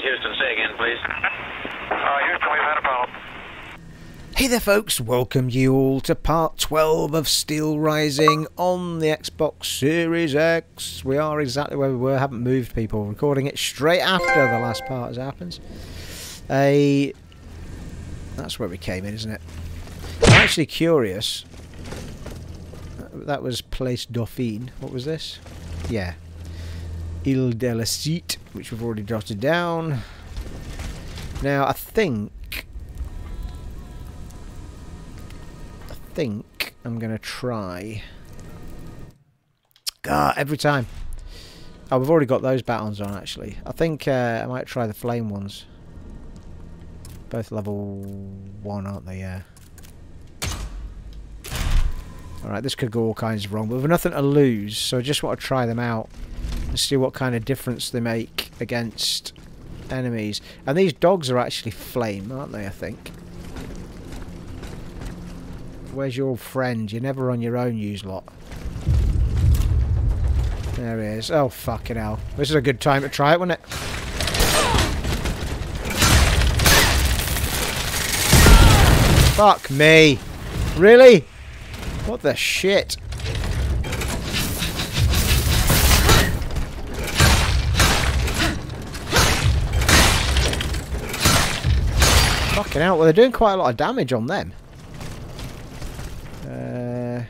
is Houston. Say again, please. Uh, Houston, we've had a problem. Hey there, folks. Welcome you all to part 12 of Steelrising on the Xbox Series X. We are exactly where we were. Haven't moved, people. Recording it straight after the last part as it happens. A. That's where we came in, isn't it? I'm actually curious. That was Place Dauphine. What was this? Yeah. Ile de la Cite, which we've already jotted down. Now, I think I think I'm going to try... God, every time. Oh, we've already got those batons on, actually. I think uh, I might try the flame ones. Both level 1, aren't they? Yeah. Alright, this could go all kinds of wrong, but we've nothing to lose, so I just want to try them out and see what kind of difference they make against enemies. And these dogs are actually flame, aren't they, I think? Where's your friend? You're never on your own, use lot. There he is. Oh, fucking hell. This is a good time to try it, wasn't it? Fuck me. Really? What the shit? Fucking hell. Well, they're doing quite a lot of damage on them. Uh,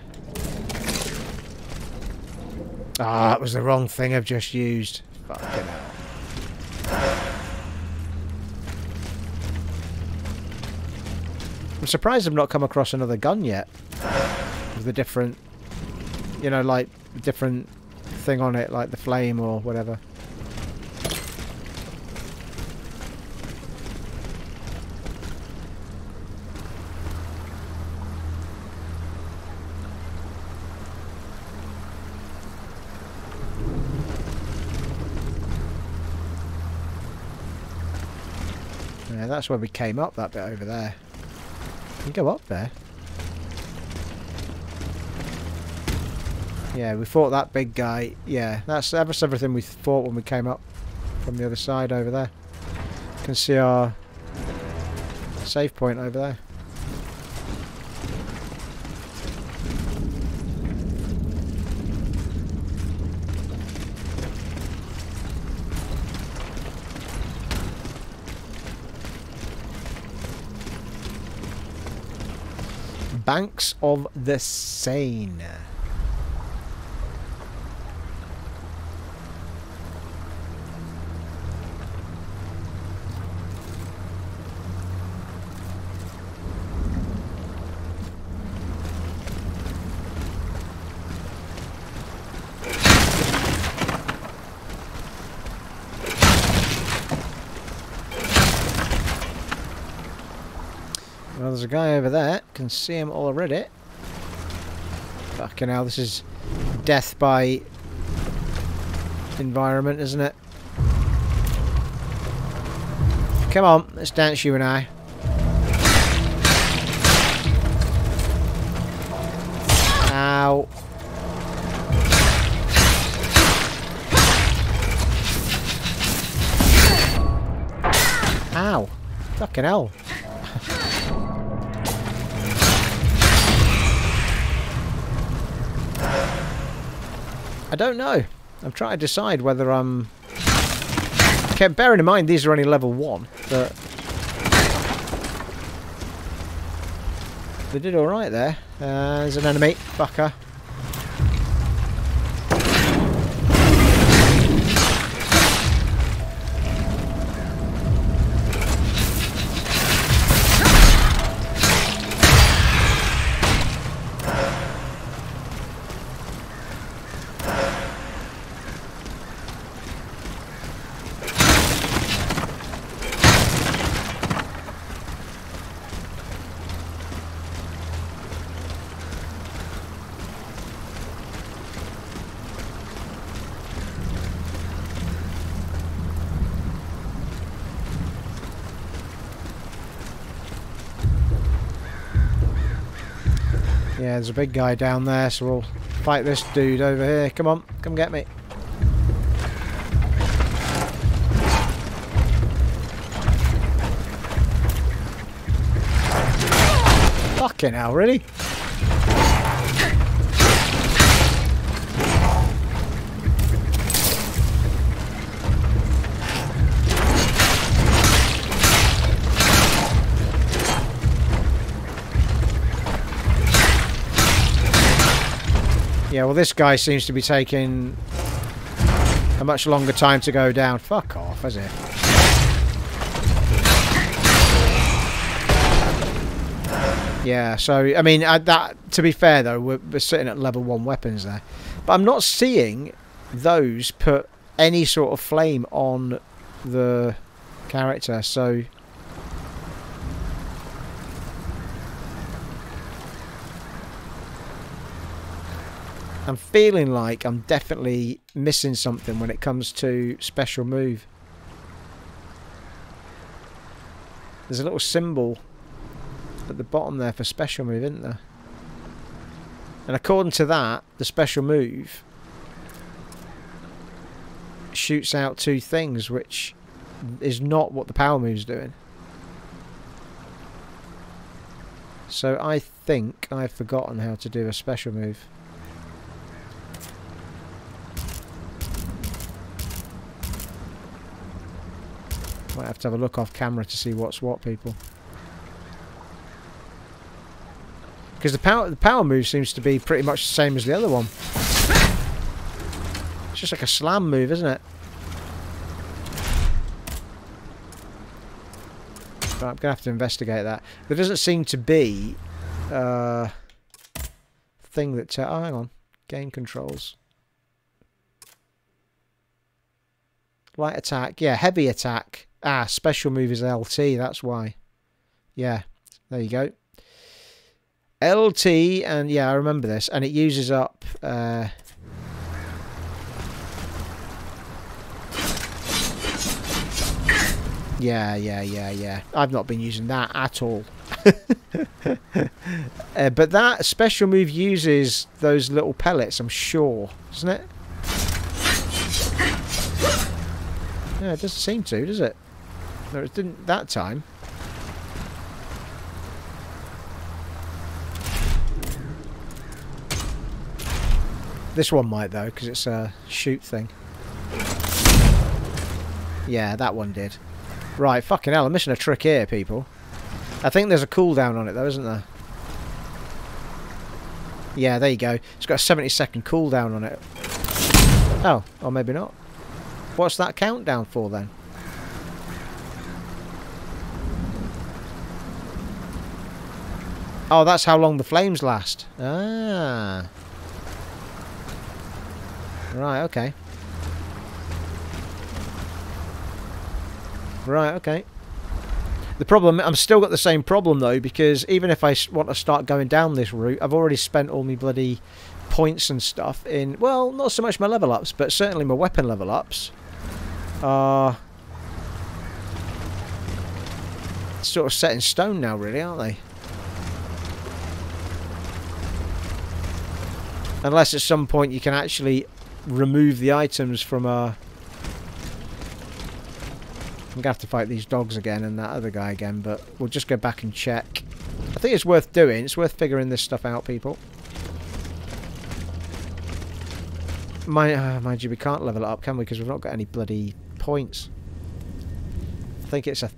ah, that was the wrong thing I've just used. Fucking hell. I'm surprised I've not come across another gun yet. With a different, you know, like, different thing on it, like the flame or whatever. Yeah, that's where we came up, that bit over there. You go up there. Yeah, we fought that big guy. Yeah, that's, that's everything we fought when we came up from the other side over there. You can see our save point over there. Banks of the Seine. There's a guy over there. Can see him already. Fucking hell, this is death by environment, isn't it? Come on, let's dance you and I. Ow. Ow. Fucking hell. I don't know. I'm trying to decide whether I'm... Okay, bearing in mind these are only level 1, but... They did alright there. Uh, there's an enemy. Fucker. A big guy down there, so we'll fight this dude over here. Come on, come get me. Fucking hell, really? Yeah, well this guy seems to be taking a much longer time to go down. Fuck off, has it? Yeah, so, I mean, uh, that to be fair though, we're, we're sitting at level 1 weapons there. But I'm not seeing those put any sort of flame on the character, so... I'm feeling like I'm definitely missing something when it comes to special move. There's a little symbol at the bottom there for special move, isn't there? And according to that, the special move shoots out two things, which is not what the power move's doing. So I think I've forgotten how to do a special move. Might have to have a look off camera to see what's what, people. Because the power the power move seems to be pretty much the same as the other one. It's just like a slam move, isn't it? But I'm going to have to investigate that. There doesn't seem to be a uh, thing that... Oh, hang on. Game controls. Light attack. Yeah, heavy attack. Ah, special move is LT. That's why. Yeah, there you go. LT, and yeah, I remember this, and it uses up... Uh, yeah, yeah, yeah, yeah. I've not been using that at all. uh, but that special move uses those little pellets, I'm sure, doesn't it? Yeah, it doesn't seem to, does it? No, it didn't that time. This one might though, because it's a shoot thing. Yeah, that one did. Right, fucking hell, I'm missing a trick here, people. I think there's a cooldown on it though, isn't there? Yeah, there you go. It's got a 70 second cooldown on it. Oh, or maybe not. What's that countdown for then? Oh, that's how long the flames last. Ah. Right, okay. Right, okay. The problem, I'm still got the same problem though, because even if I want to start going down this route, I've already spent all my bloody points and stuff in, well, not so much my level ups, but certainly my weapon level ups. Are sort of set in stone now, really, aren't they? Unless at some point you can actually remove the items from a... I'm going to have to fight these dogs again and that other guy again, but we'll just go back and check. I think it's worth doing. It's worth figuring this stuff out, people. Mind, uh, mind you, we can't level it up, can we? Because we've not got any bloody points. I think it's a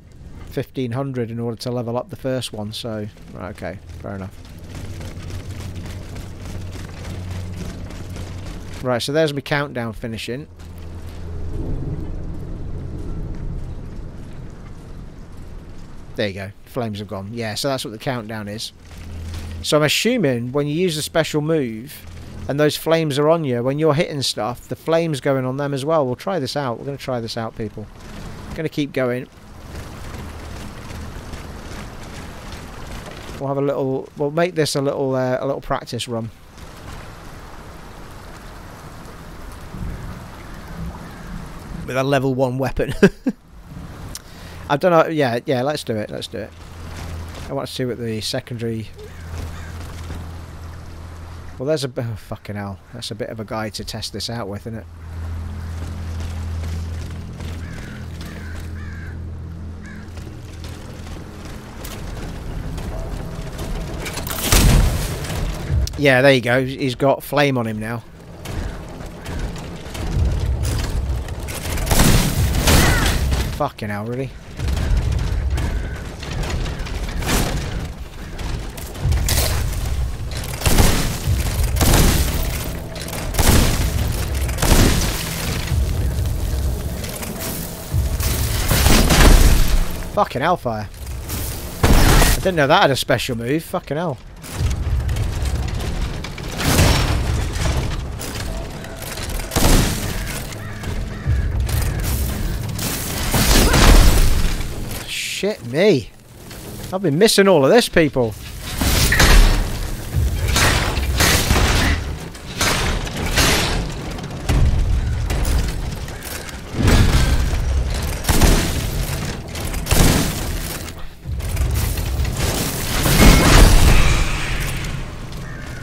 1500 in order to level up the first one, so... Right, okay, fair enough. Right, so there's my countdown finishing. There you go. Flames have gone. Yeah, so that's what the countdown is. So I'm assuming when you use a special move and those flames are on you, when you're hitting stuff, the flames going on them as well. We'll try this out. We're going to try this out, people. Going to keep going. We'll have a little... We'll make this a little uh, a little practice run. With a level one weapon. I don't know. Yeah, yeah. Let's do it. Let's do it. I want to see what the secondary. Well, there's a oh, fucking hell. That's a bit of a guide to test this out with, isn't it? Yeah, there you go. He's got flame on him now. Fucking hell, really? Fucking hellfire. I didn't know that had a special move. Fucking hell. Shit me. I've been missing all of this, people.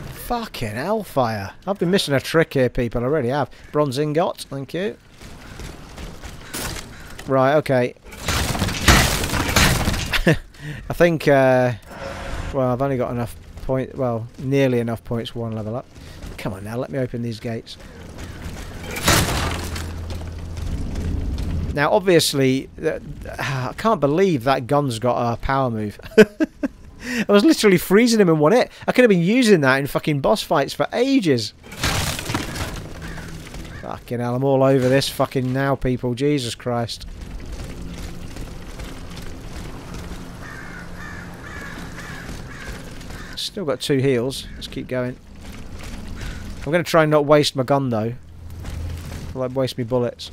Fucking hellfire. I've been missing a trick here, people. I really have. Bronze ingot, thank you. Right, okay. I think, uh, well, I've only got enough point, well, nearly enough points for one level up. Come on now, let me open these gates. Now, obviously, I can't believe that gun's got a power move. I was literally freezing him in one hit. I could have been using that in fucking boss fights for ages. Fucking hell, I'm all over this fucking now, people. Jesus Christ. Still got two heals. Let's keep going. I'm going to try and not waste my gun, though. I'll like waste me bullets.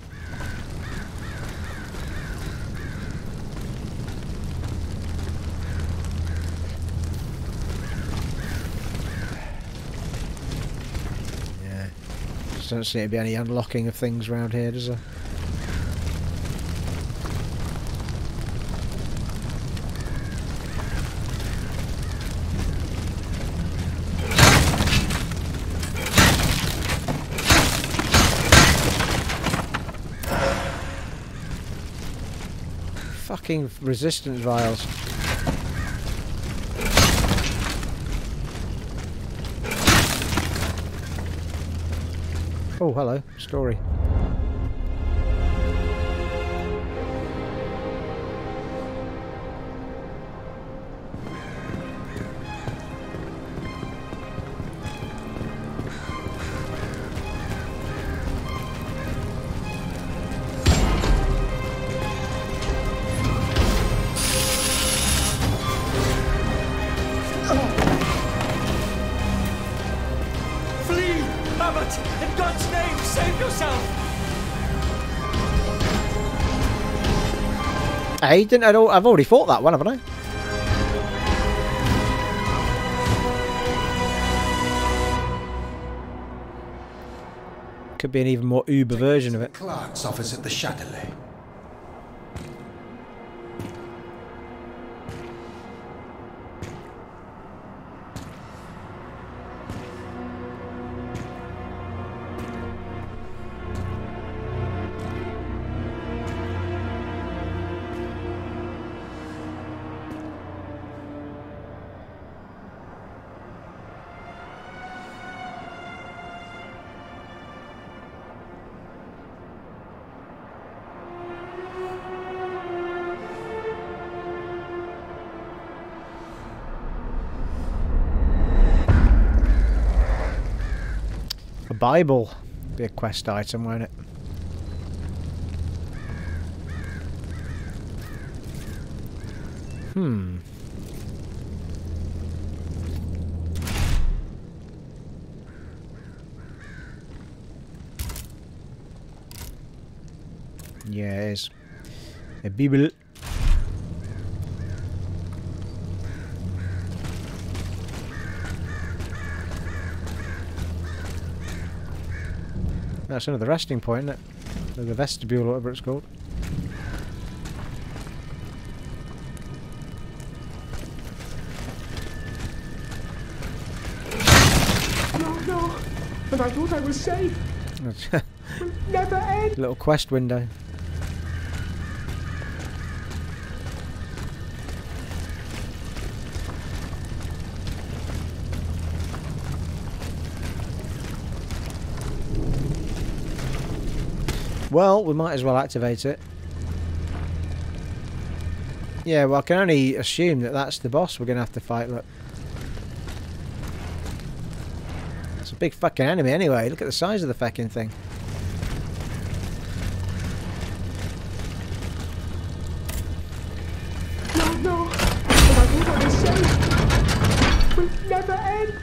Just don't seem to be any unlocking of things around here, does there? Fucking resistance vials. Oh, hello. Story. Didn't I? know- I've already fought that one, haven't I? Could be an even more uber version of it. Clark's office at the Châtelet. Bible. Be a quest item, won't it? Hmm. Yeah, it is. A Bible. That's another resting point, isn't it? Or The vestibule, or whatever it's called. No, no! And I thought I was safe! Never end! Little quest window. Well, we might as well activate it. Yeah, well, I can only assume that that's the boss we're going to have to fight, look. It's a big fucking enemy anyway. Look at the size of the fucking thing. No, no. And I thought safe. Will never end.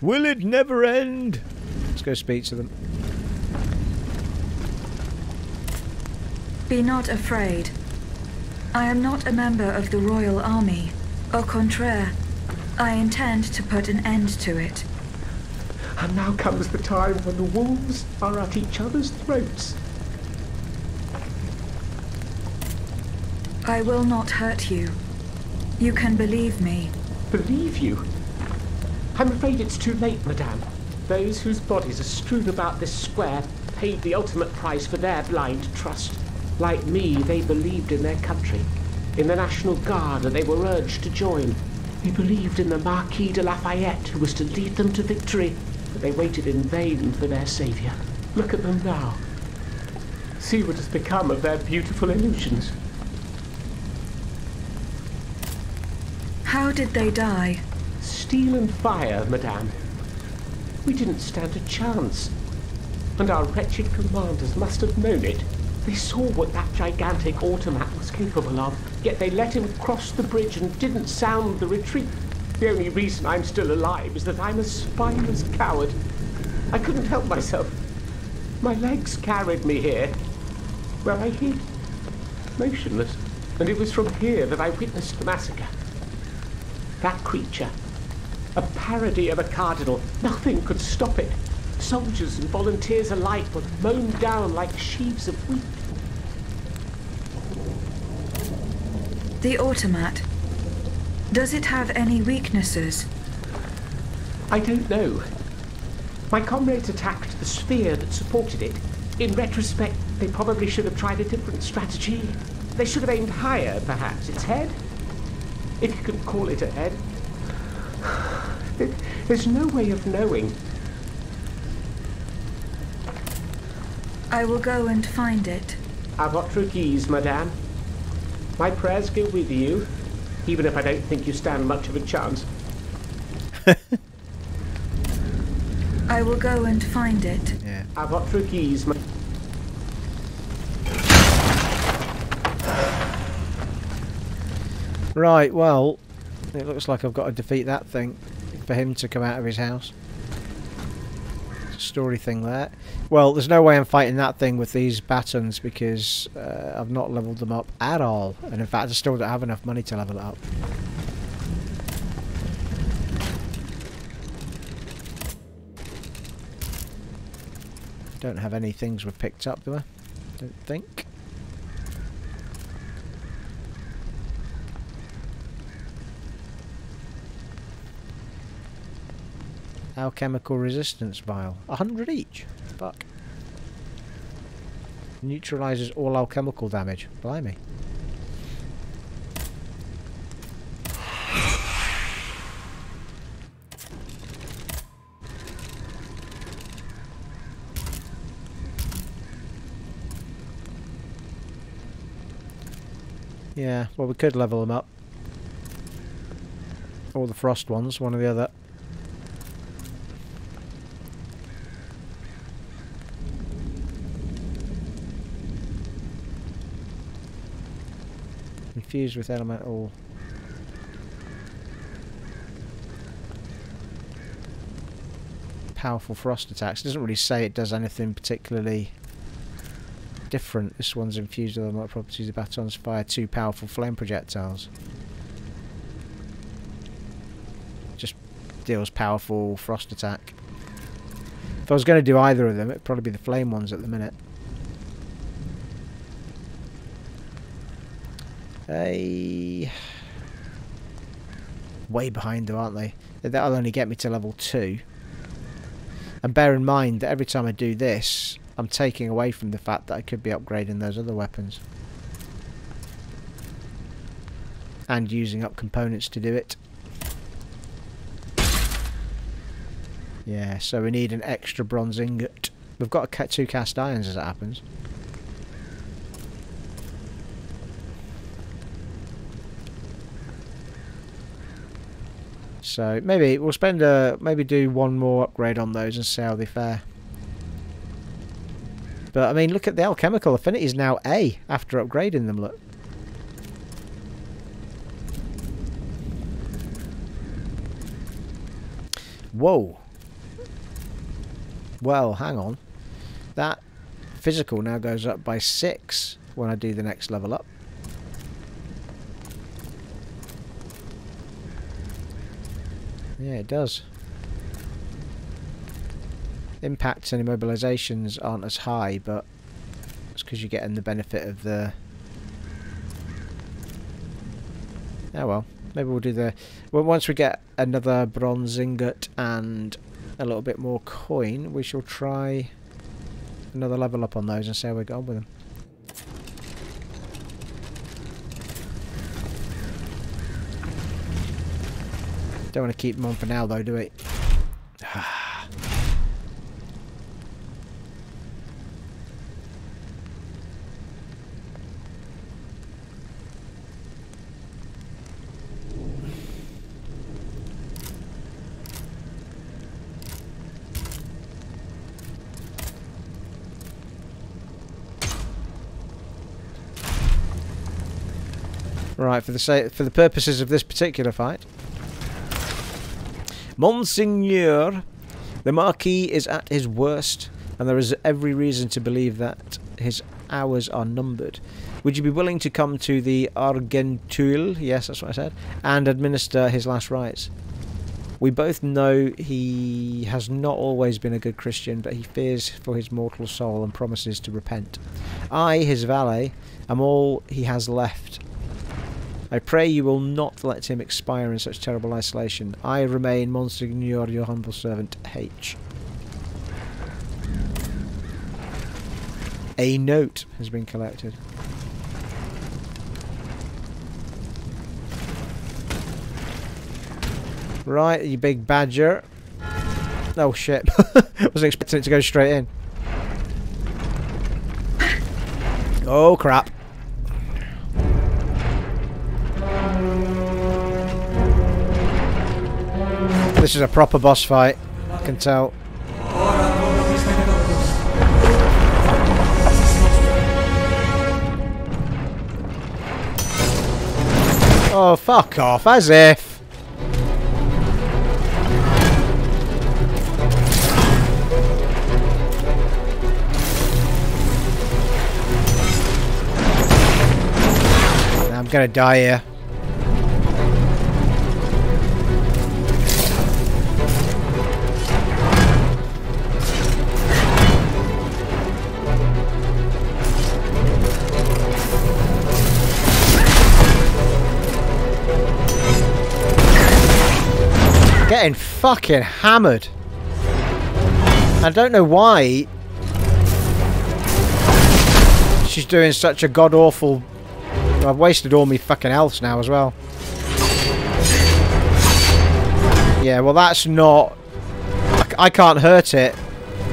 Will it never end? Let's go speak to them. Be not afraid. I am not a member of the royal army. Au contraire, I intend to put an end to it. And now comes the time when the wolves are at each other's throats. I will not hurt you. You can believe me. Believe you? I'm afraid it's too late, madame. Those whose bodies are strewn about this square paid the ultimate price for their blind trust. Like me, they believed in their country, in the National Guard, that they were urged to join. They believed in the Marquis de Lafayette, who was to lead them to victory, but they waited in vain for their saviour. Look at them now. See what has become of their beautiful illusions. How did they die? Steel and fire, madame. We didn't stand a chance. And our wretched commanders must have known it. They saw what that gigantic automat was capable of, yet they let him cross the bridge and didn't sound the retreat. The only reason I'm still alive is that I'm a spineless coward. I couldn't help myself. My legs carried me here, where I hid, motionless. And it was from here that I witnessed the massacre. That creature, a parody of a cardinal, nothing could stop it. Soldiers and volunteers alike were mown down like sheaves of wheat. The automat. Does it have any weaknesses? I don't know. My comrades attacked the sphere that supported it. In retrospect, they probably should have tried a different strategy. They should have aimed higher, perhaps. Its head? If you can call it a head. There's no way of knowing. I will go and find it. À votre guise, madame. My prayers go with you, even if I don't think you stand much of a chance. I will go and find it. Yeah. À votre guise, ma- Right, well, it looks like I've got to defeat that thing for him to come out of his house. Story thing there. Well, there's no way I'm fighting that thing with these batons because uh, I've not leveled them up at all. And in fact, I still don't have enough money to level it up. Don't have any things we've picked up, do I? Don't think. Alchemical resistance vial. A hundred each. Fuck. Neutralizes all alchemical damage. Blimey. Yeah, well we could level them up. Or the frost ones, one or the other. Infused with elemental. Powerful frost attacks. It doesn't really say it does anything particularly different. This one's infused with elemental properties. The batons fire two powerful flame projectiles. Just deals powerful frost attack. If I was going to do either of them, it'd probably be the flame ones at the minute. Hey. Way behind though, aren't they? That'll only get me to level 2. And bear in mind that every time I do this, I'm taking away from the fact that I could be upgrading those other weapons. And using up components to do it. Yeah, so we need an extra bronze ingot We've got two cast irons as it happens. So maybe we'll spend a maybe do one more upgrade on those and see how they fare. But I mean, look at the alchemical affinity is now A after upgrading them. Look. Whoa. Well, hang on. That physical now goes up by six when I do the next level up. Yeah, it does. Impacts and immobilizations aren't as high, but it's because you're getting the benefit of the... Oh well, maybe we'll do the... Well, once we get another bronze ingot and a little bit more coin, we shall try another level up on those and see how we go on with them. Don't want to keep them on for now though, do we? Right, for the for the purposes of this particular fight, Monseigneur, the Marquis is at his worst, and there is every reason to believe that his hours are numbered. Would you be willing to come to the Argenteuil, yes, that's what I said, and administer his last rites? We both know he has not always been a good Christian, but he fears for his mortal soul and promises to repent. I, his valet, am all he has left. I pray you will not let him expire in such terrible isolation. I remain, Monsignor, your humble servant, H. A note has been collected. Right, you big badger. Oh shit. I Wasn't expecting it to go straight in. Oh crap. This is a proper boss fight. I can tell. Oh, fuck off, as if. I'm gonna die here. Fucking hammered. I don't know why she's doing such a god awful. I've wasted all my fucking health now as well. Yeah, well that's not. I, I can't hurt it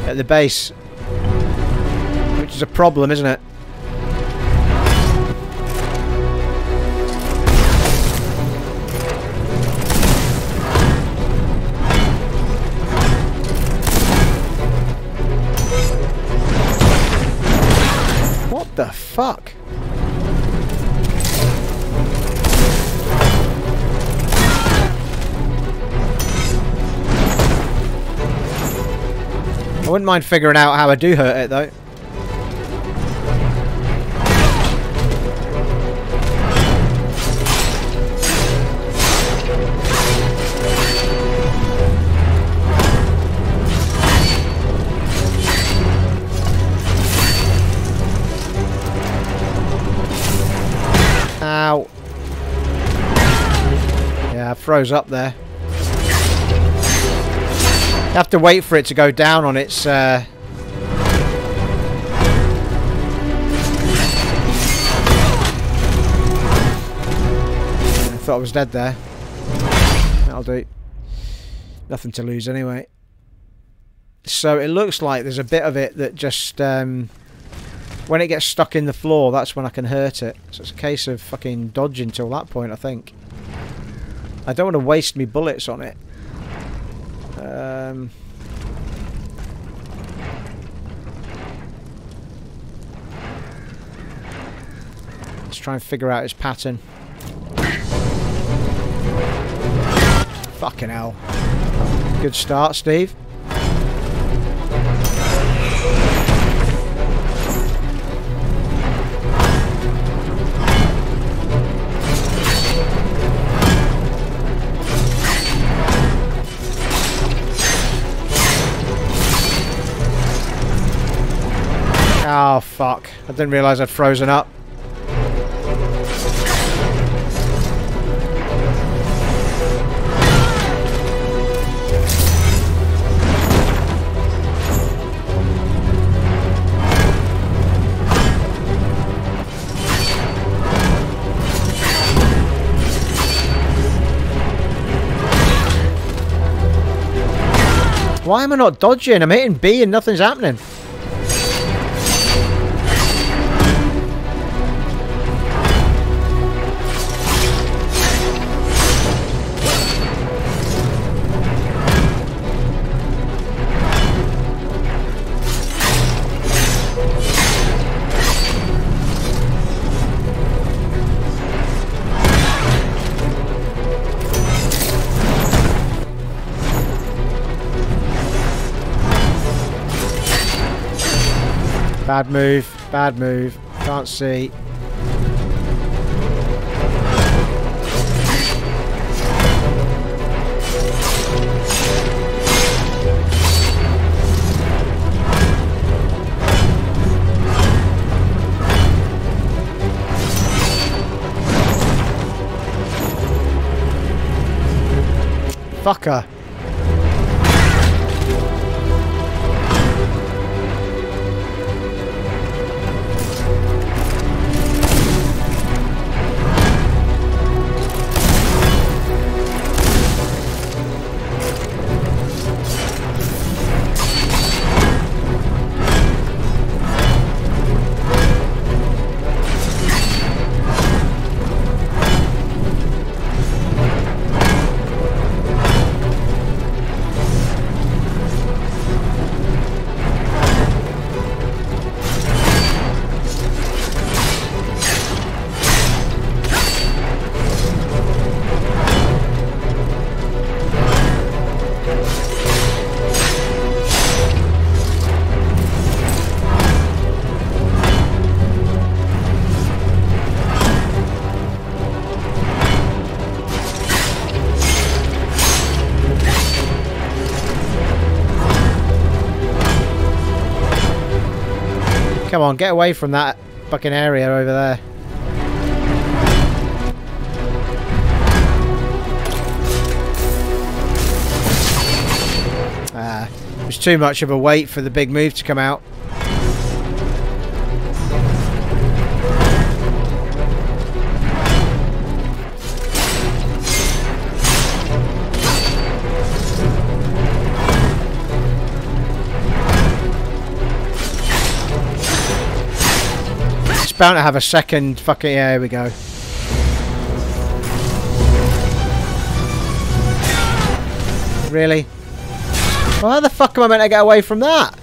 at the base, which is a problem, isn't it? Wouldn't mind figuring out how I do hurt it though. Ow. Yeah, I froze up there. Have to wait for it to go down on its... Uh... I thought I was dead there. That'll do. Nothing to lose anyway. So it looks like there's a bit of it that just um, when it gets stuck in the floor, that's when I can hurt it. So it's a case of fucking dodging till that point, I think. I don't want to waste me bullets on it. Um, let's try and figure out his pattern. Fucking hell. Good start, Steve. Oh, fuck. I didn't realise I'd frozen up. Why am I not dodging? I'm hitting B and nothing's happening. Bad move, bad move. Can't see. Fucker. On, get away from that fucking area over there. Ah, it was too much of a wait for the big move to come out. Bound to have a second fucking... Yeah, here we go. Really? Well, how the fuck am I meant to get away from that?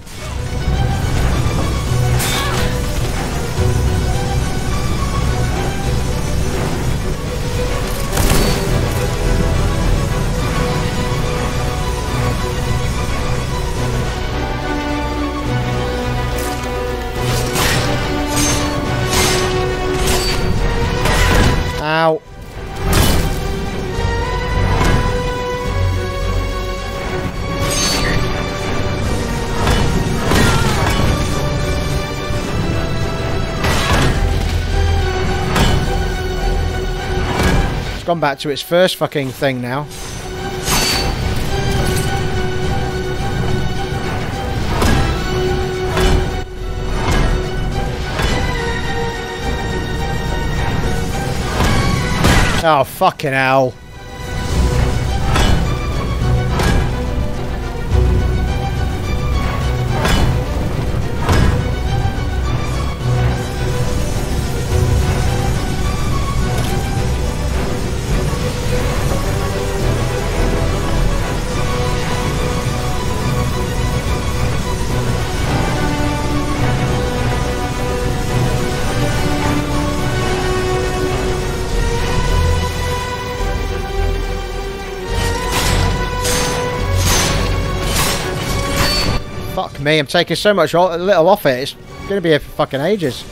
Gone back to its first fucking thing now. Oh, fucking hell. Me, I'm taking so much little off it. It's going to be here for fucking ages.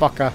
Ah,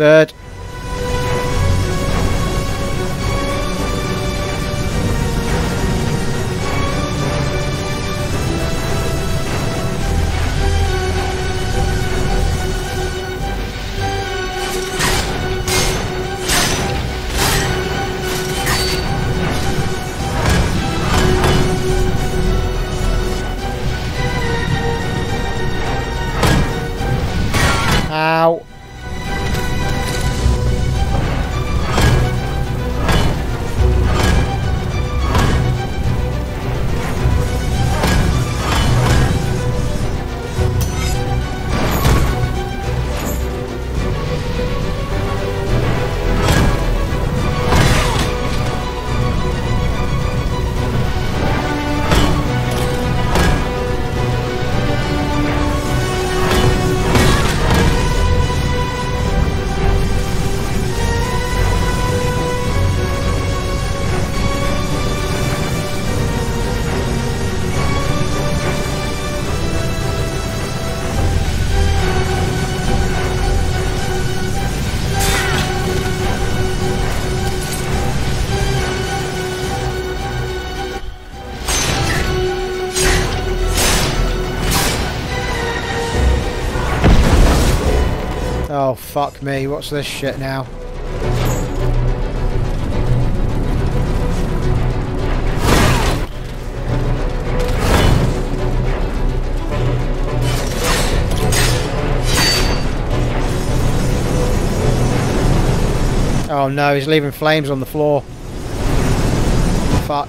Bastard. Me. What's this shit now? Oh no, he's leaving flames on the floor. Fuck.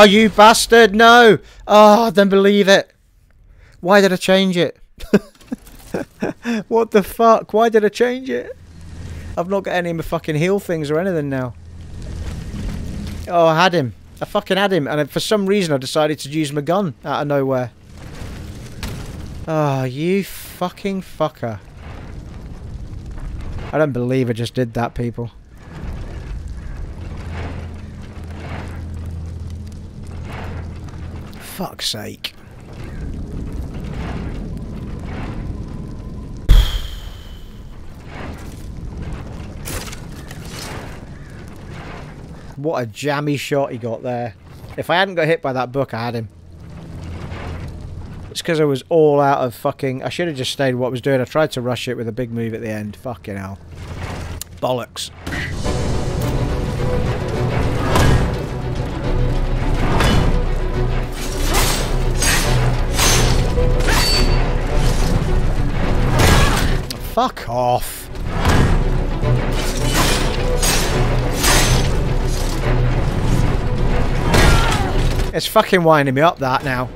Oh, you bastard! No! Ah, oh, don't believe it. Why did I change it? what the fuck? Why did I change it? I've not got any of my fucking heal things or anything now. Oh, I had him. I fucking had him, and for some reason I decided to use my gun out of nowhere. Oh, you fucking fucker. I don't believe I just did that, people. Fuck's sake. What a jammy shot he got there. If I hadn't got hit by that book, I had him. It's because I was all out of fucking... I should have just stayed what I was doing. I tried to rush it with a big move at the end. Fucking hell. Bollocks. Fuck off. It's fucking winding me up that now.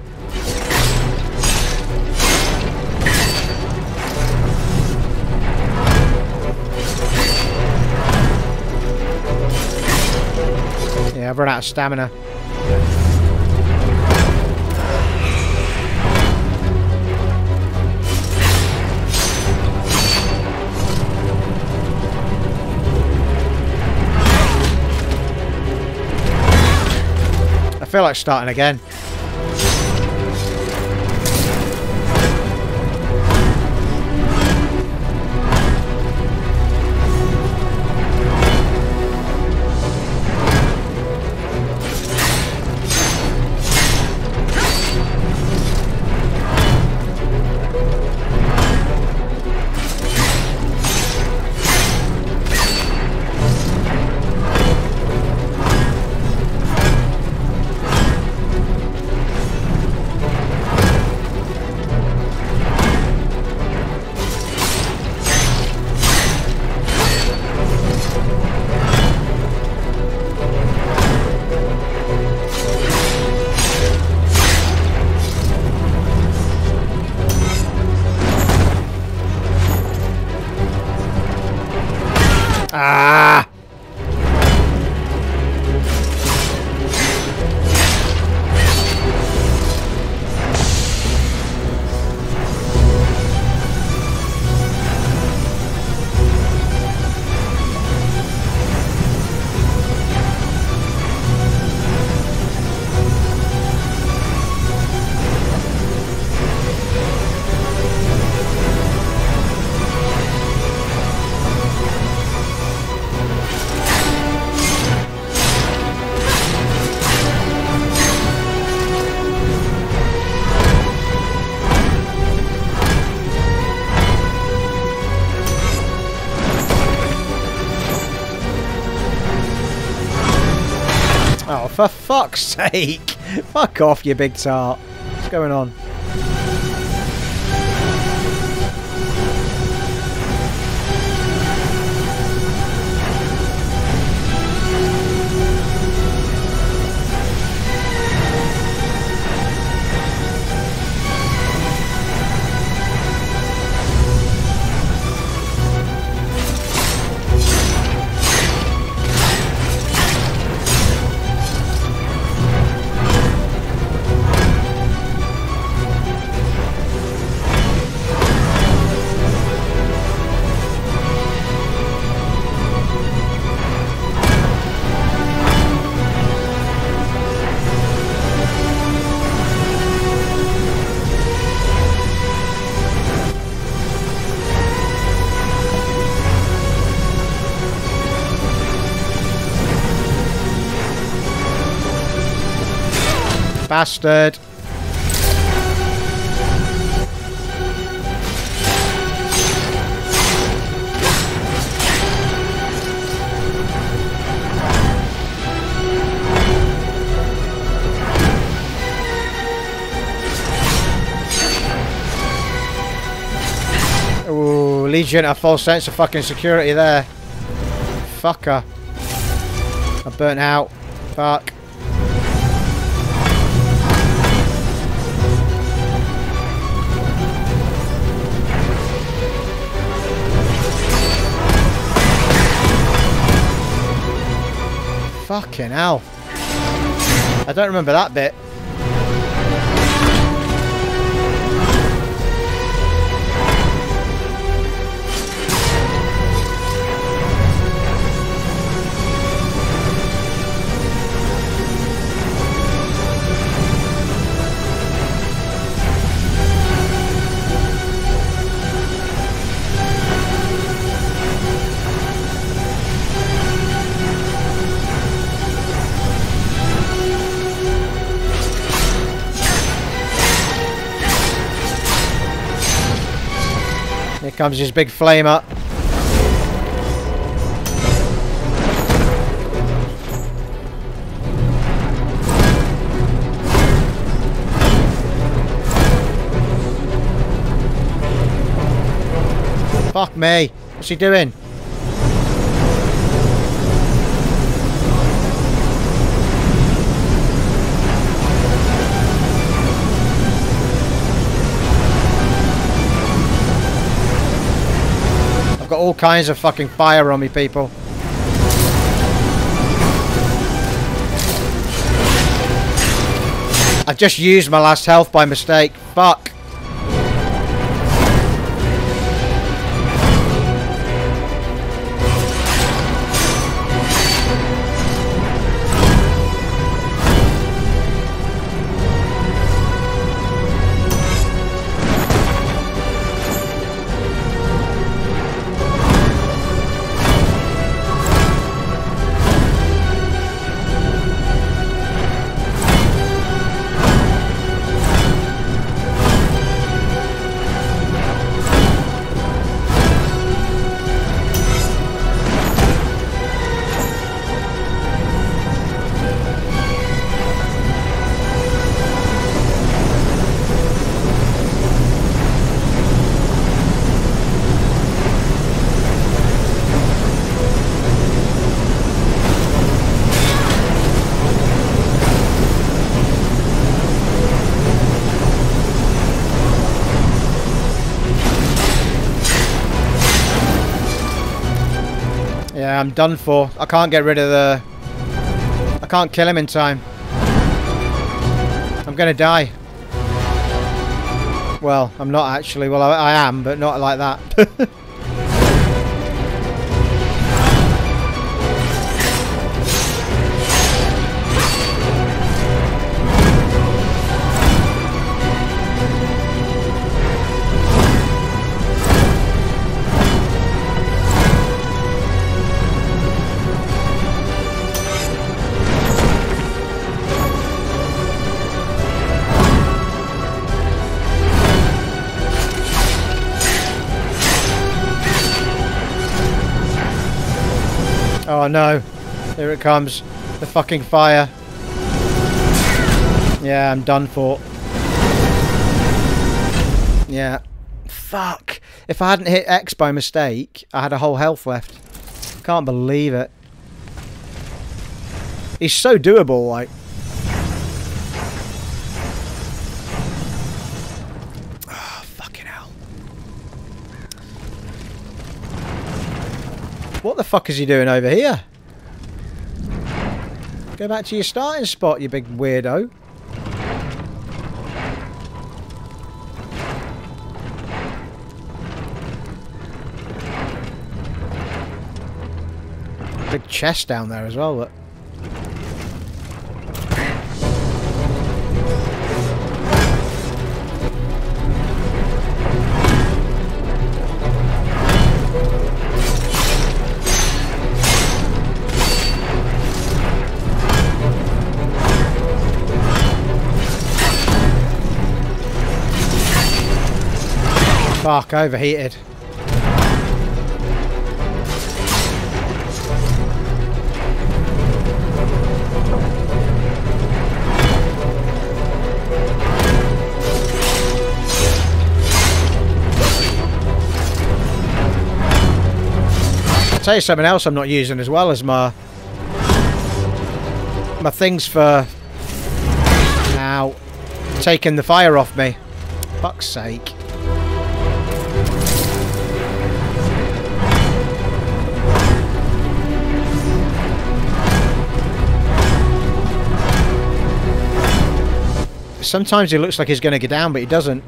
Yeah, I've run out of stamina. Feel like starting again. Fuck's sake! Fuck off, you big tart. What's going on? bastard. Ooh, Legion, a false sense of fucking security there. Fucker. I burnt out. Fuck. Fucking hell. I don't remember that bit. Comes his big flamer. Fuck me. What's he doing? All kinds of fucking fire on me, people. I've just used my last health by mistake. Fuck. Done for. I can't get rid of the... I can't kill him in time. I'm gonna die. Well, I'm not actually. Well, I, I am, but not like that. no. Here it comes. The fucking fire. Yeah, I'm done for. Yeah. Fuck. If I hadn't hit X by mistake, I had a whole health left. Can't believe it. He's so doable, like. What the fuck is he doing over here? Go back to your starting spot, you big weirdo. Big chest down there as well. Fuck, overheated. tell you something else I'm not using as well as my my things for now taking the fire off me. Fuck's sake. Sometimes he looks like he's going to get down, but he doesn't.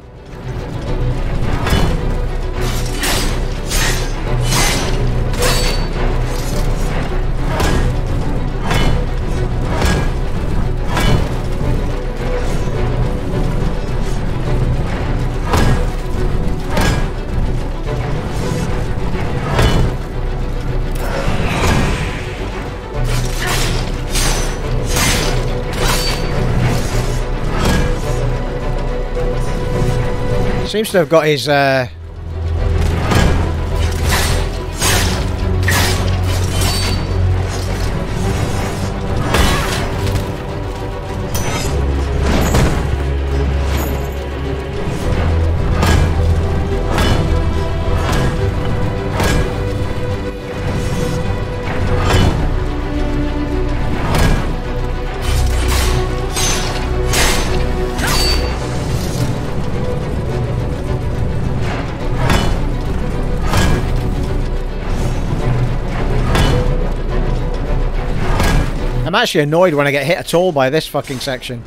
Seems to have got his uh, actually annoyed when I get hit at all by this fucking section.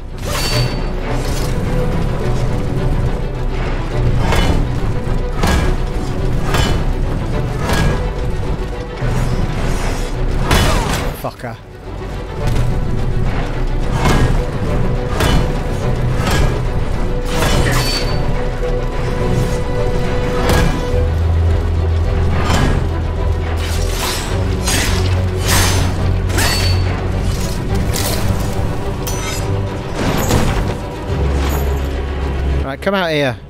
Come out here.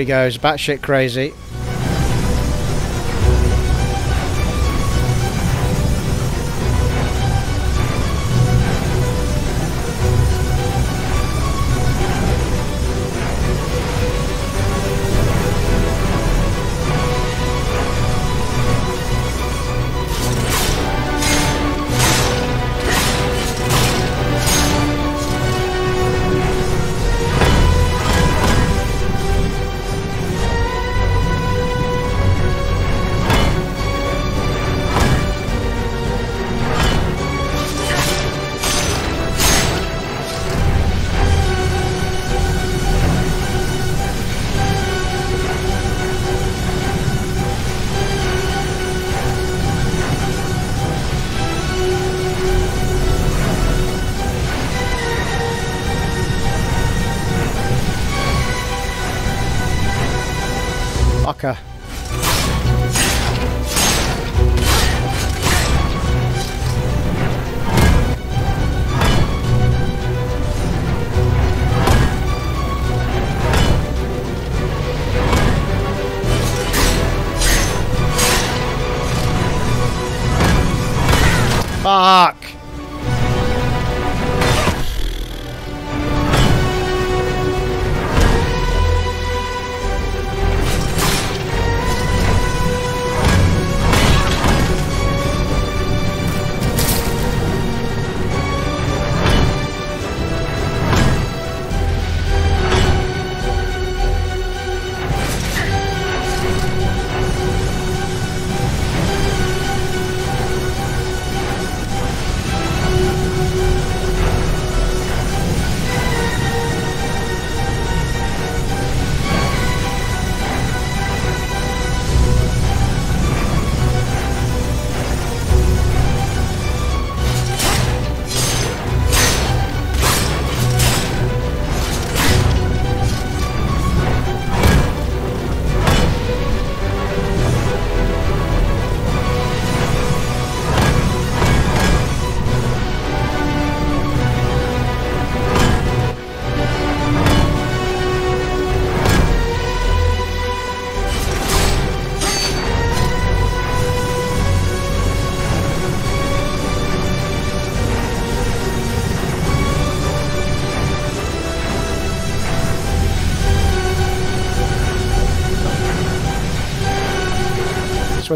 Here he goes, batshit crazy.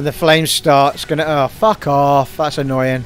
The flame starts. gonna. Oh, fuck off. That's annoying.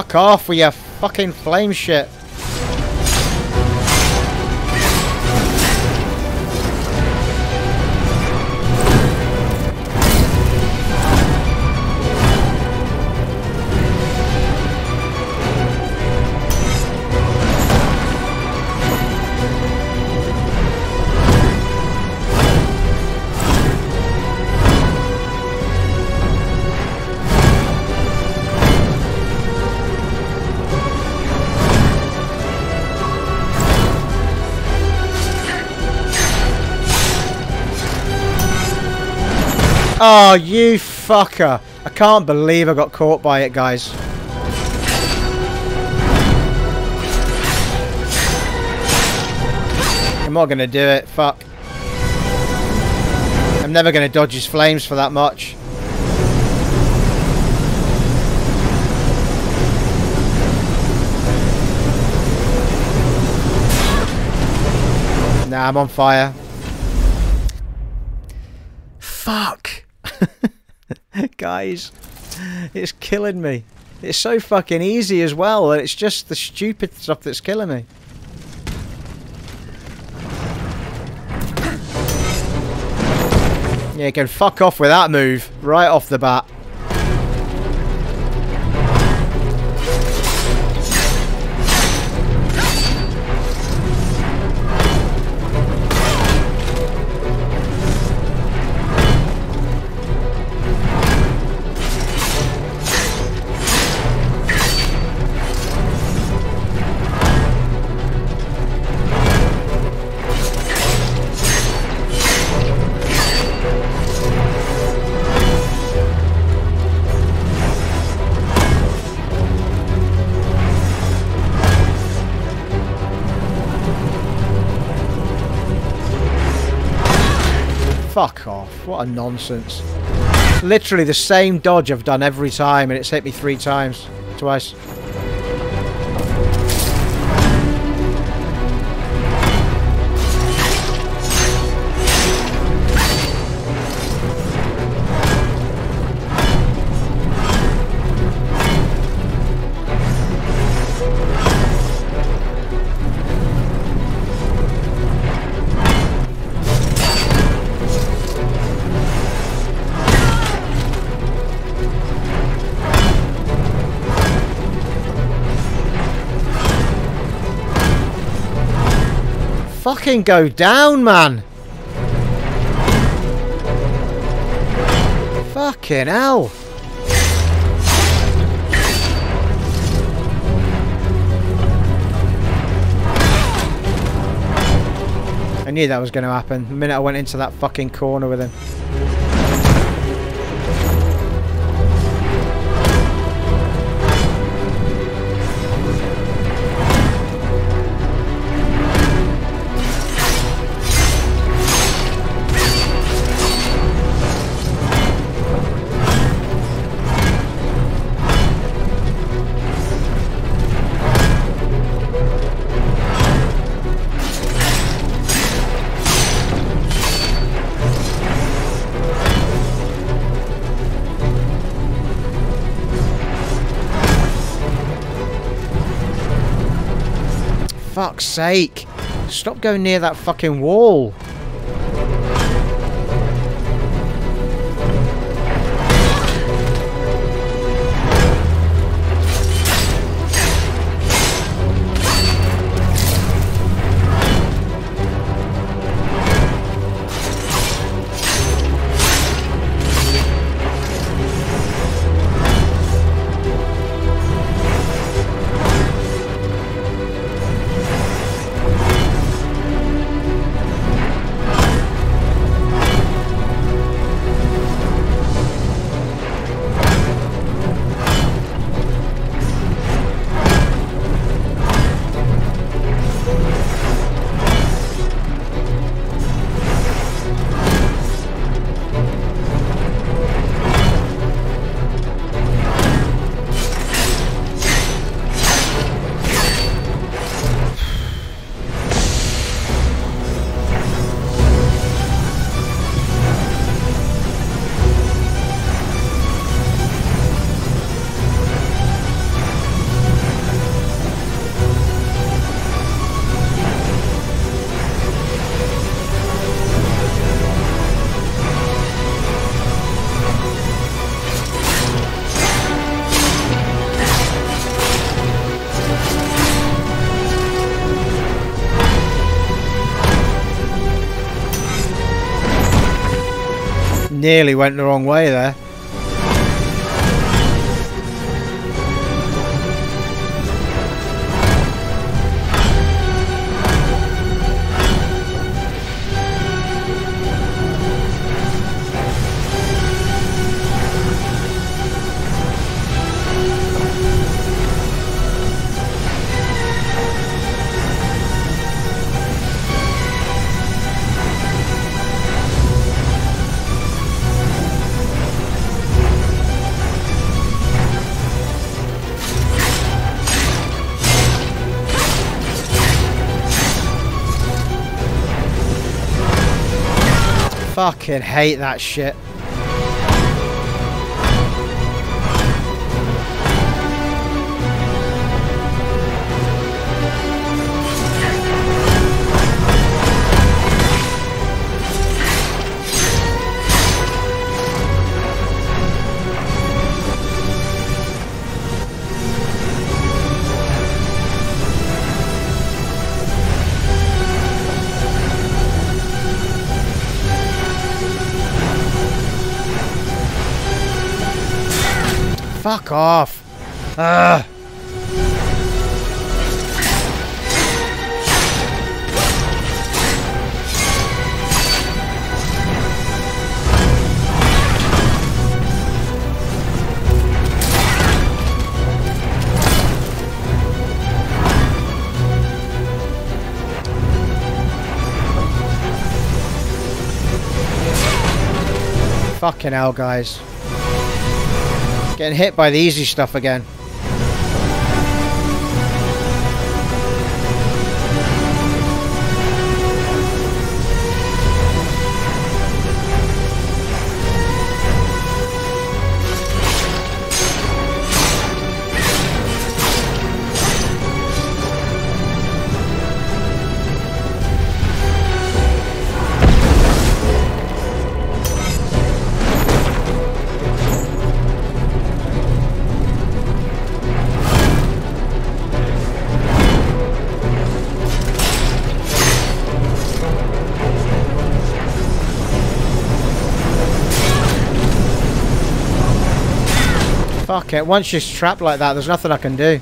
Fuck off with your fucking flame shit. Oh, you fucker. I can't believe I got caught by it, guys. I'm not going to do it. Fuck. I'm never going to dodge his flames for that much. Nah, I'm on fire. Fuck. Guys, it's killing me. It's so fucking easy as well, and it's just the stupid stuff that's killing me. Yeah, you can fuck off with that move right off the bat. What a nonsense. Literally the same dodge I've done every time and it's hit me three times. Twice. Fucking go down, man! Fucking hell! I knew that was going to happen the minute I went into that fucking corner with him. Fuck's sake. Stop going near that fucking wall. Nearly went the wrong way there. Fucking hate that shit. Off. Ugh. Fucking hell, guys. Getting hit by the easy stuff again. It, once she's trapped like that, there's nothing I can do.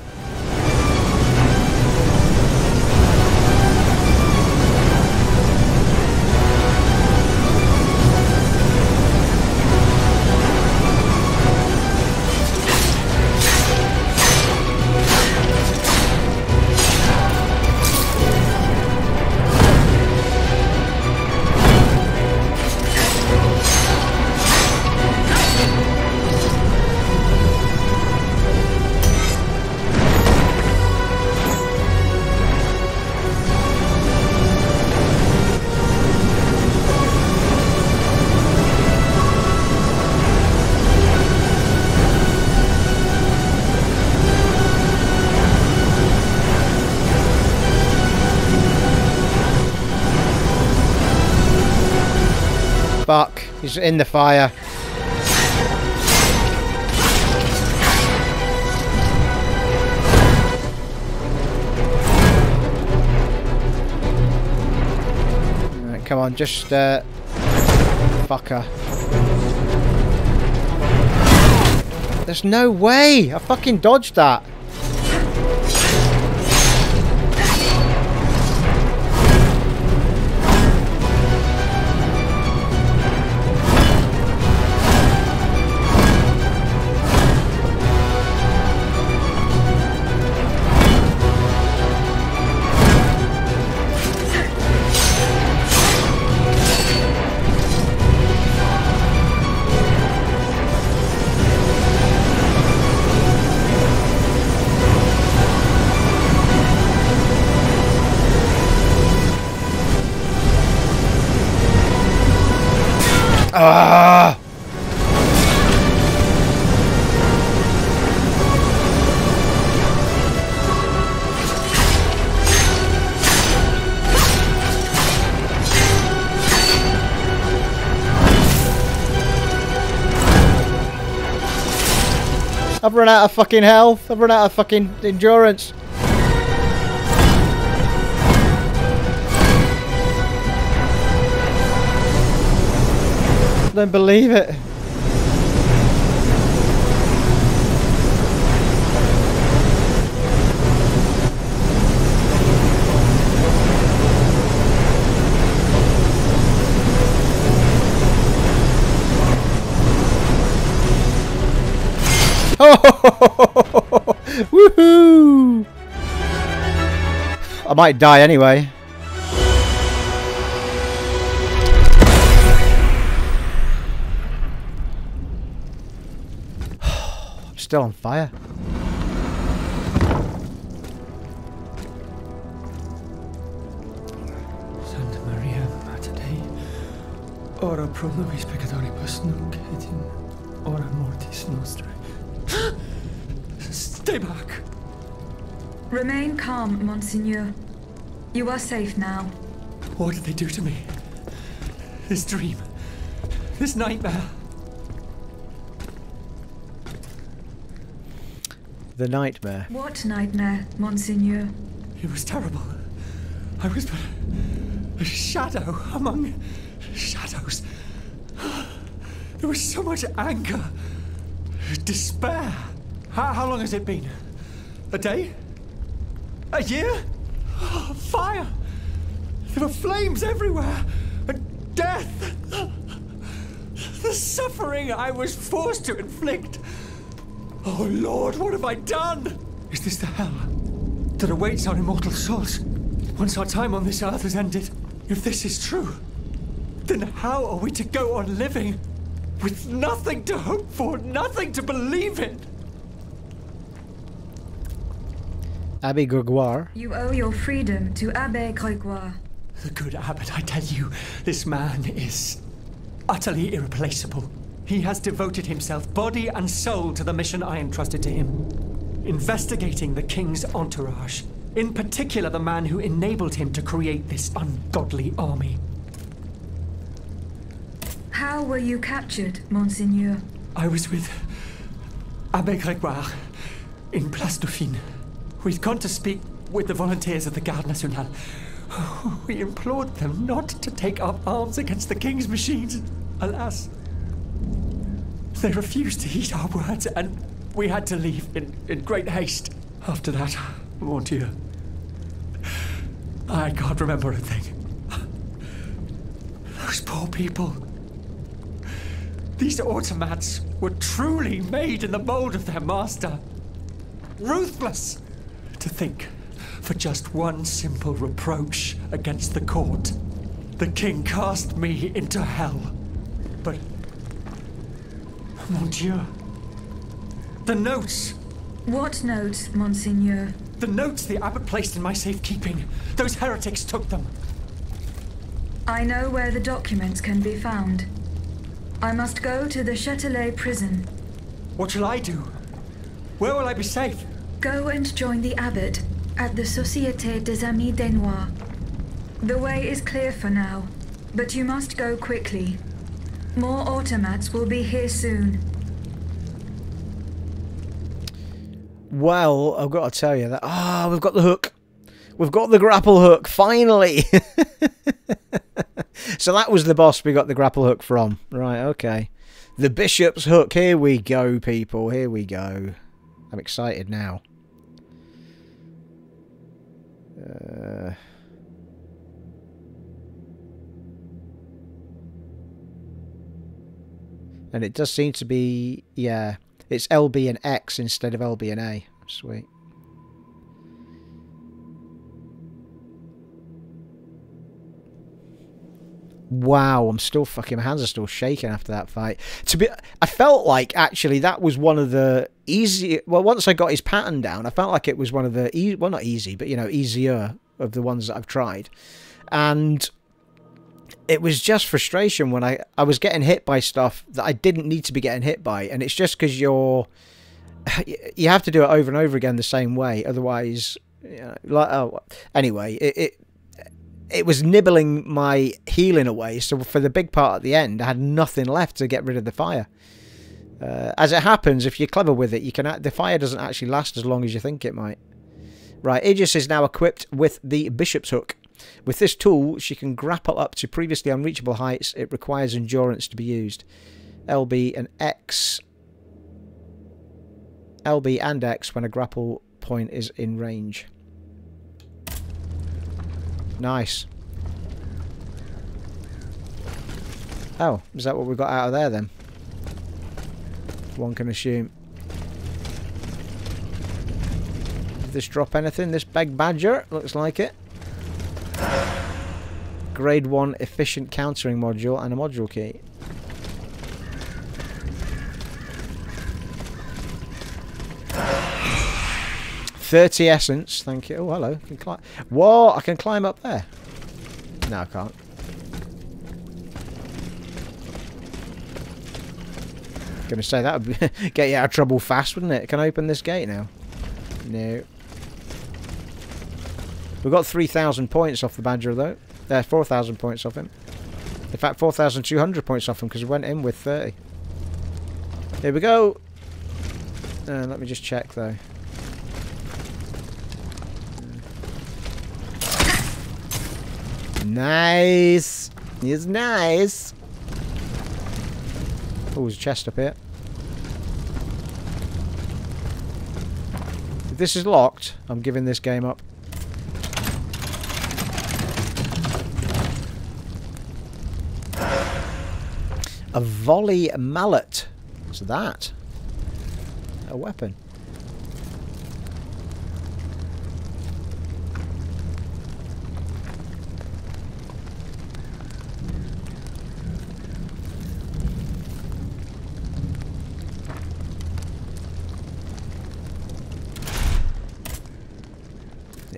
In the fire. Right, come on, just uh fucker. There's no way! I fucking dodged that. Run out of fucking health. I've run out of fucking endurance. I don't believe it. Woohoo! I might die anyway. Still on fire. Santa Maria Mater Dei, ora pro nobis peccatoribus nunc et in Stay back! Remain calm, Monseigneur. You are safe now. What did they do to me? This dream, this nightmare. The nightmare. What nightmare, Monseigneur? It was terrible. I was but a shadow among shadows. There was so much anger, despair. How, how long has it been? A day? A year? Fire! There were flames everywhere! And death! The suffering I was forced to inflict! Oh Lord, what have I done? Is this the hell that awaits our immortal souls once our time on this earth has ended? If this is true, then how are we to go on living with nothing to hope for, nothing to believe in? Abbe Gregoire. You owe your freedom to Abbe Gregoire. The good abbot, I tell you, this man is utterly irreplaceable. He has devoted himself body and soul to the mission I entrusted to him. Investigating the king's entourage. In particular, the man who enabled him to create this ungodly army. How were you captured, Monseigneur? I was with Abbe Gregoire in Place Dauphine. We'd gone to speak with the volunteers of the Garde Nationale. We implored them not to take up arms against the king's machines. Alas, they refused to heed our words, and we had to leave in, in great haste. After that, mon Dieu, I can't remember a thing. Those poor people. These automats were truly made in the mold of their master. Ruthless! To think, for just one simple reproach against the court, the king cast me into hell. But. Mon Dieu. The notes! What notes, Monseigneur? The notes the abbot placed in my safekeeping. Those heretics took them. I know where the documents can be found. I must go to the Châtelet prison. What shall I do? Where will I be safe? Go and join the abbot at the Société des Amis des Noirs. The way is clear for now, but you must go quickly. More automats will be here soon. Well, I've got to tell you that. Ah, we've got the hook. We've got the grapple hook, finally! so that was the boss we got the grapple hook from. Right, okay. The bishop's hook. Here we go, people. Here we go. I'm excited now. Uh... And it does seem to be, yeah, it's LB and X instead of LB and A. Sweet. Wow, I'm still fucking. My hands are still shaking after that fight. To be, I felt like actually that was one of the easy. Well, once I got his pattern down, I felt like it was one of the e well, not easy, but you know, easier of the ones that I've tried. And it was just frustration when I I was getting hit by stuff that I didn't need to be getting hit by, and it's just because you're you have to do it over and over again the same way, otherwise, you know, like oh, anyway, it, it it was nibbling my healing away. So for the big part at the end, I had nothing left to get rid of the fire. Uh, as it happens, if you're clever with it, you can. The fire doesn't actually last as long as you think it might. Right, Aegis is now equipped with the Bishop's Hook. With this tool, she can grapple up to previously unreachable heights. It requires endurance to be used. LB and X. LB and X when a grapple point is in range. Nice. Oh, is that what we got out of there then? One can assume. Did this drop anything? This big badger? Looks like it. Grade 1 efficient countering module and a module key. Thirty essence, thank you. Oh, hello. Can climb. Whoa! I can climb up there. No, I can't. Gonna say that would get you out of trouble fast, wouldn't it? Can I open this gate now? No. We've got 3,000 points off the Badger, though. There, uh, 4,000 points off him. In fact, 4,200 points off him because we went in with 30. Here we go. Uh, let me just check, though. Nice. He's nice. Oh, there's a chest up here. If this is locked, I'm giving this game up. A volley mallet. What's that? A weapon.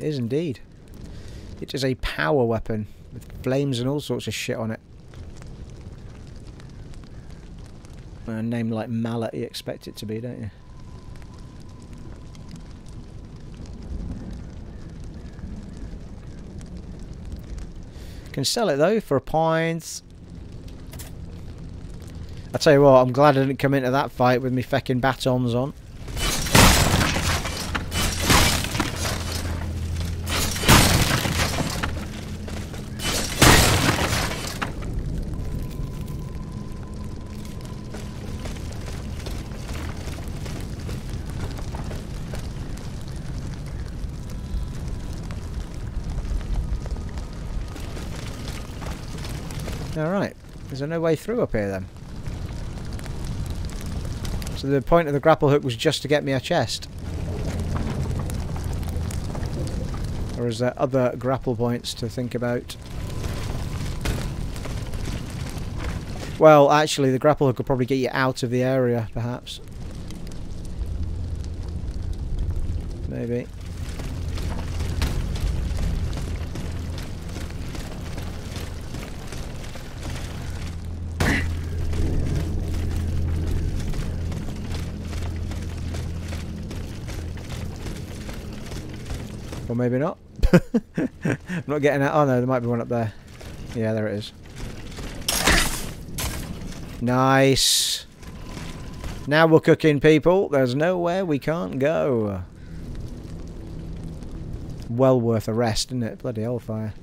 It is indeed. It is a power weapon with flames and all sorts of shit on it. A name like Mallet, you expect it to be, don't you? Can sell it though for a point. I tell you what, I'm glad I didn't come into that fight with me fecking batons on. Way through up here then? So the point of the grapple hook was just to get me a chest? Or is there other grapple points to think about? Well, actually, the grapple hook will probably get you out of the area, perhaps. Maybe. Or maybe not. I'm not getting that. Oh no, there might be one up there. Yeah, there it is. Nice. Now we're cooking, people. There's nowhere we can't go. Well worth a rest, isn't it? Bloody hellfire.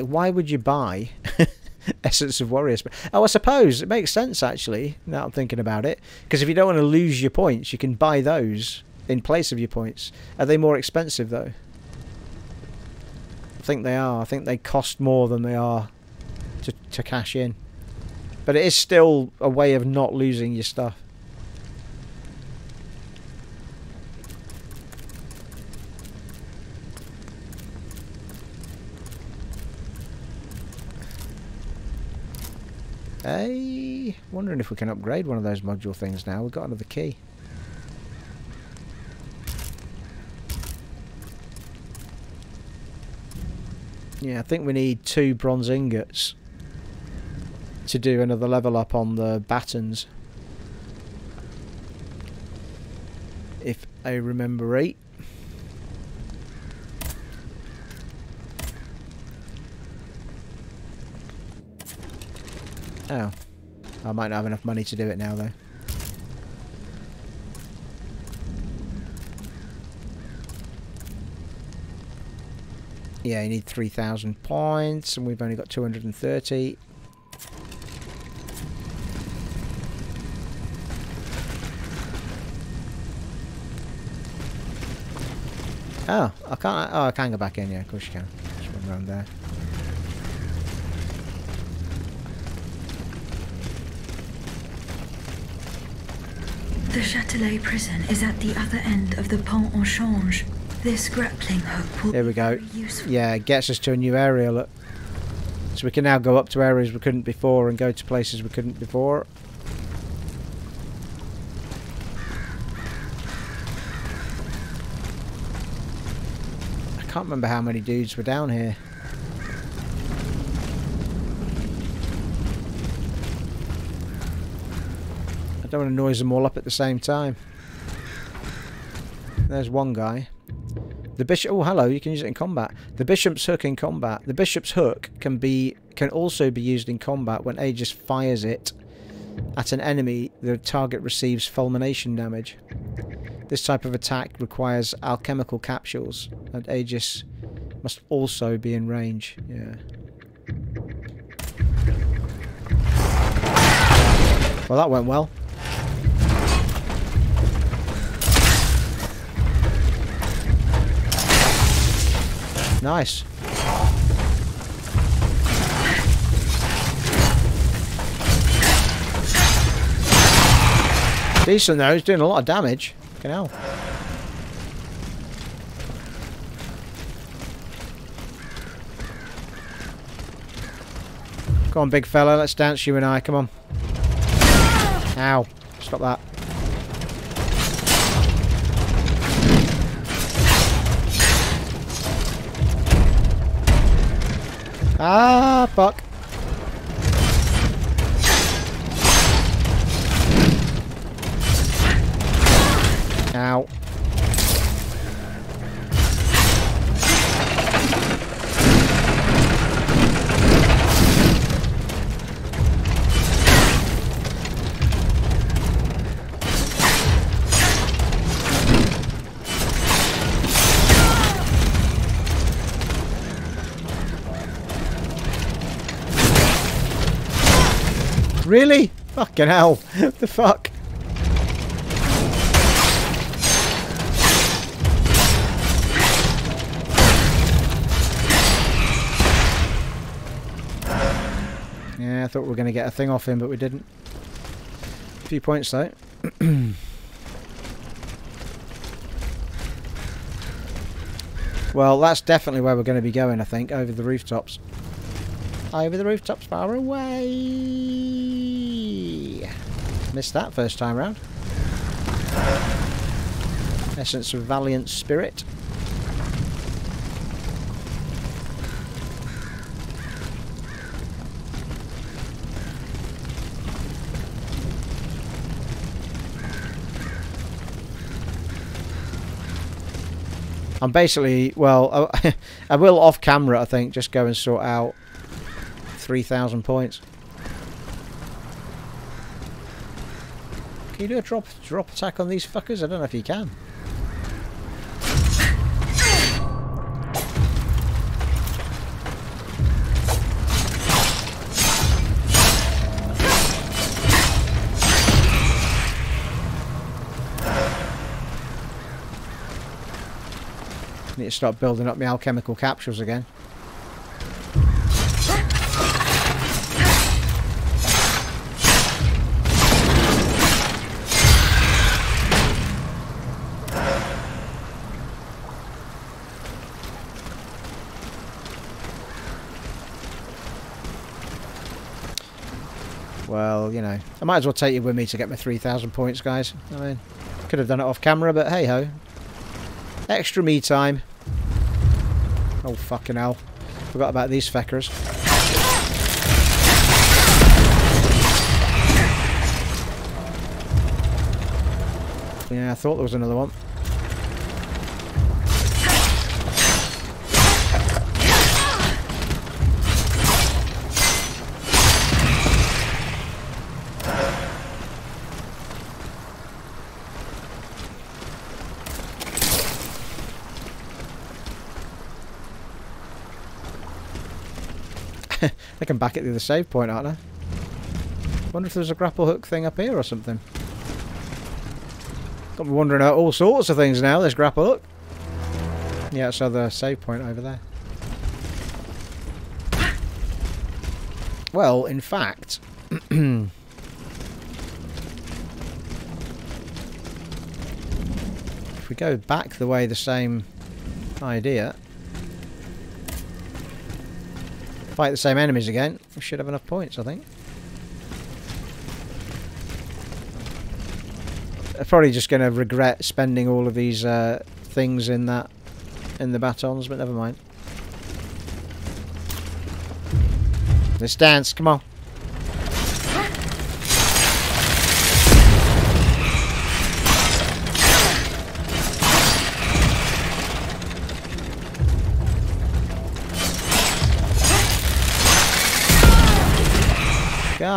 Like, why would you buy Essence of Warriors? Oh, I suppose it makes sense, actually, now I'm thinking about it. Because if you don't want to lose your points, you can buy those in place of your points. Are they more expensive, though? I think they are. I think they cost more than they are to, to cash in. But it is still a way of not losing your stuff. Hey, wondering if we can upgrade one of those module things now. We've got another key. Yeah, I think we need two bronze ingots to do another level up on the batons. If I remember right. Oh. I might not have enough money to do it now, though. Yeah, you need 3,000 points, and we've only got 230. Oh, I can't. Oh, I can go back in. Yeah, of course you can. Just run around there. The Châtelet prison is at the other end of the Pont au Change. This grappling hook will There we be go. very useful. Yeah, it gets us to a new area. Look, so we can now go up to areas we couldn't before and go to places we couldn't before. I can't remember how many dudes were down here. I don't want to noise them all up at the same time. There's one guy. The bishop. Oh, hello. You can use it in combat. The bishop's hook in combat. The bishop's hook can be can also be used in combat when Aegis fires it at an enemy. The target receives fulmination damage. This type of attack requires alchemical capsules, and Aegis must also be in range. Yeah. Well, that went well. Nice. Decent though, he's doing a lot of damage. Fucking hell. Come on, big fella, let's dance you and I, come on. Ow. Stop that. Ah, fuck. Fucking hell. the fuck? Yeah, I thought we were going to get a thing off him, but we didn't. A few points though. well, that's definitely where we're going to be going, I think, over the rooftops. Over the rooftops, far away. Missed that first time round. Essence of Valiant Spirit. I'm basically, well, I, I will off camera, I think, just go and sort out 3,000 points. Can you do a drop drop attack on these fuckers? I don't know if you can. Need to start building up my alchemical capsules again. Well, you know, I might as well take you with me to get my 3,000 points, guys. I mean, could have done it off camera, but hey ho. Extra me time. Oh, fucking hell. Forgot about these feckers. Yeah, I thought there was another one. They can back it to the save point, aren't I? Wonder if there's a grapple hook thing up here or something. Got me wondering about all sorts of things now, this grapple hook. Yeah, so the save point over there. Well, in fact... if we go back the way the same idea... Fight the same enemies again, we should have enough points, I think. I'm probably just going to regret spending all of these uh, things in that in the batons, but never mind. Let's dance, come on.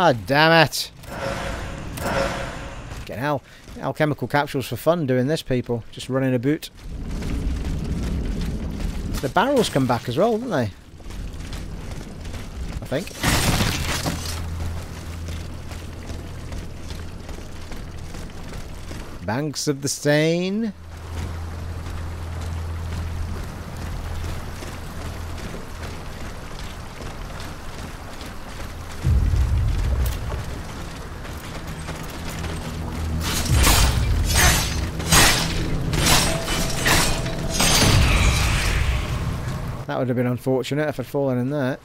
God damn it. Get hell. Alchemical capsules for fun doing this, people. Just running a boot. The barrels come back as well, don't they? I think. Banks of the Seine. That would have been unfortunate if I'd fallen in there.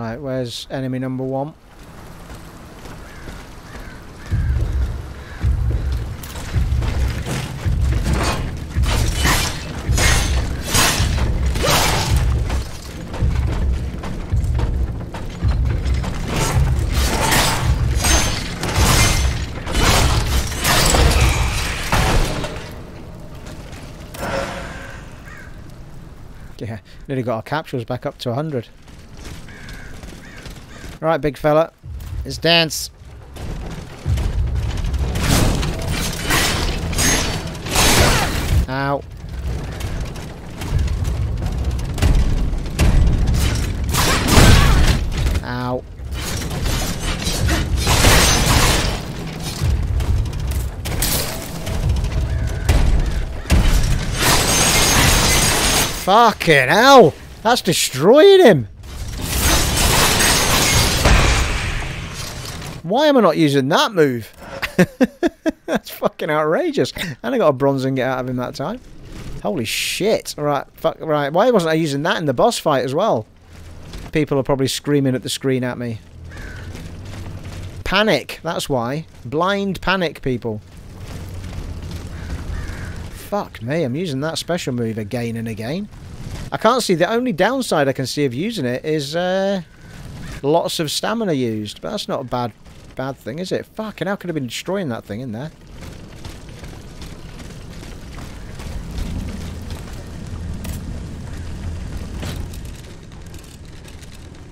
Right, where's enemy number one? Yeah, nearly got our capsules back up to 100. Right, big fella. Let's dance. Ow. Ow. Fucking hell! That's destroyed him! Why am I not using that move? That's fucking outrageous. And I got a bronze ingot out of him that time. Holy shit. Right, fuck, right. Why wasn't I using that in the boss fight as well? People are probably screaming at the screen at me. Panic, that's why. Blind panic, people. Fuck me, I'm using that special move again and again. I can't see, the only downside I can see of using it is uh, lots of stamina used. But that's not a bad bad thing, is it? Fucking hell, could have been destroying that thing in there.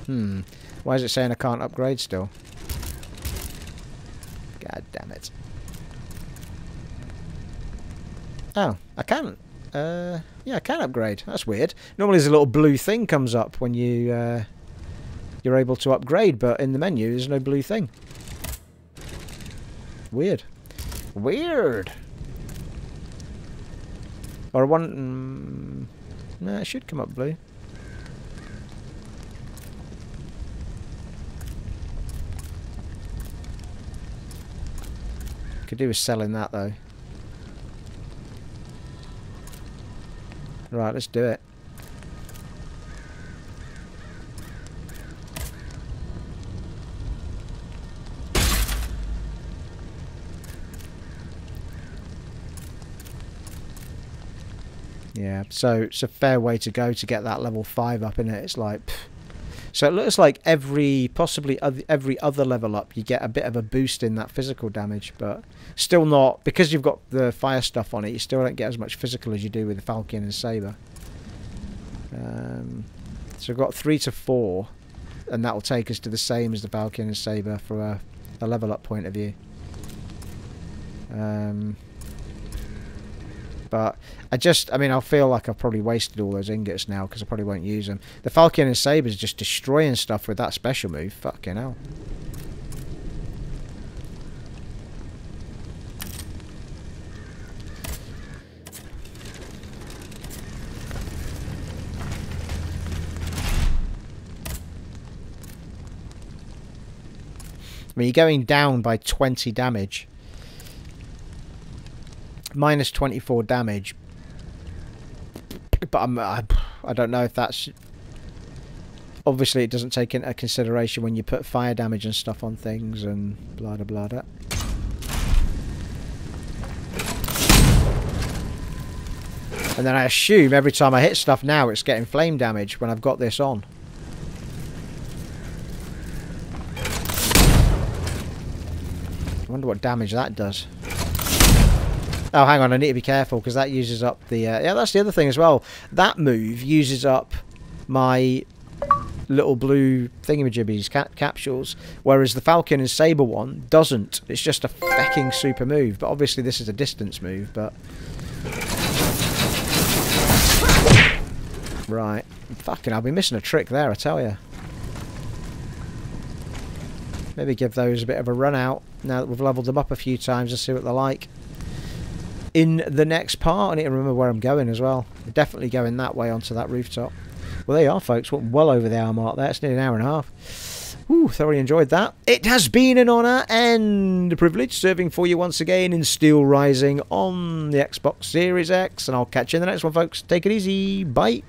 Hmm. Why is it saying I can't upgrade still? God damn it. Oh, I can. Uh, yeah, I can upgrade. That's weird. Normally there's a little blue thing comes up when you, uh, you're able to upgrade, but in the menu there's no blue thing. Weird. Weird. Or one... Mm, nah, it should come up blue. Could do with selling that though. Right, let's do it. Yeah, so it's a fair way to go to get that level 5 up in it. It's like So it looks like every possibly oth- every other level up, you get a bit of a boost in that physical damage, but still not because you've got the fire stuff on it. You still don't get as much physical as you do with the Falcon and Saber. Um, so we've got three to four, and that will take us to the same as the Falcon and Saber for a, a level up point of view. Um, but I just, I mean, I'll feel like I've probably wasted all those ingots now because I probably won't use them. The Falcon and Saber's just destroying stuff with that special move. Fucking hell. I mean, you're going down by 20 damage. Minus 24 damage. But I'm, I, I don't know if that's... Obviously, it doesn't take into consideration when you put fire damage and stuff on things and blah, blah, blah. blah. And then I assume every time I hit stuff now, it's getting flame damage when I've got this on. I wonder what damage that does. Oh, hang on, I need to be careful because that uses up the... Uh, yeah, that's the other thing as well. That move uses up my little blue thingamajibbies, ca capsules, whereas the Falcon and Saber one doesn't. It's just a fucking super move, but obviously this is a distance move, but... Right. Fucking, I'll be missing a trick there, I tell you. Maybe give those a bit of a run out now that we've leveled them up a few times and see what they're like. In the next part, I need to remember where I'm going as well. I'm definitely going that way onto that rooftop. Well, there you are, folks. We're well over the hour mark there. It's nearly an hour and a half. Ooh, thoroughly enjoyed that. It has been an honour and a privilege serving for you once again in Steelrising on the Xbox Series X. And I'll catch you in the next one, folks. Take it easy. Bye.